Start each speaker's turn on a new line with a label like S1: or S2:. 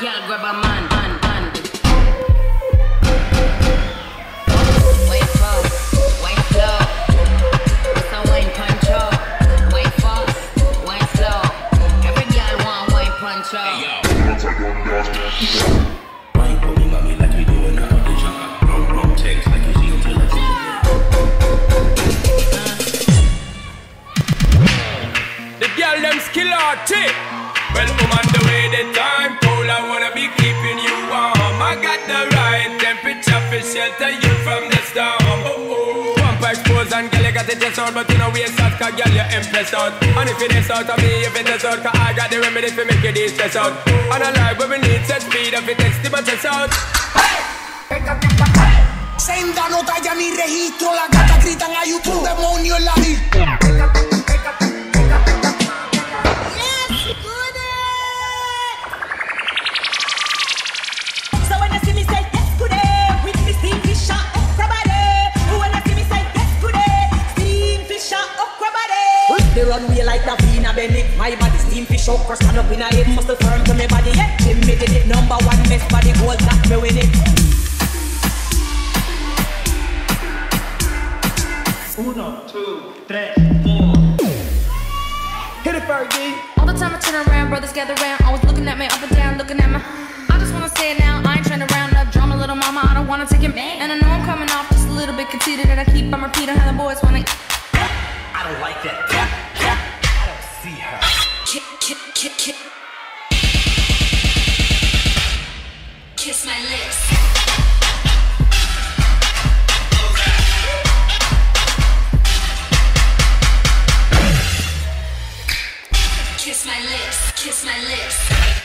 S1: girl grab a man, man, man. Wait fast, wait slow. It's a wine puncho. Wait fast, wait slow. Every girl want wine puncho.
S2: Wine for me, mommy, like you doing an audition. Rum, rum, text like you see on television.
S3: The girl them skill arty. Well, woman, the way the temperature for shelter you from the storm. Oh, oh. oh. Pump expose and girl, you got the chest out, but you know waste out, cause girl, you impress out. And if it is out of me, if it is out, cause I got the remedy for make you de-stress out. And I like when we need set speed, if it takes the chest out. Hey!
S4: Senda no talla ni registro, las gatas gritan hay
S5: They run way like the Vina Bennett. My body steam fish out, cross stand up in a head, muscle firm to me body. Yeah, Jim me did it, number one best body, gold that me win it.
S3: Hit it, Fergie.
S1: All the time I turn around, brothers gather round, always looking at me up and down, looking at me. I just wanna say it now, I ain't trying to round up drama, little mama. I don't wanna take it back. And I know I'm coming off just a little bit conceited, and I keep on repeating how the boys wanna.
S2: I don't like that.
S1: Kiss my lips, kiss my lips.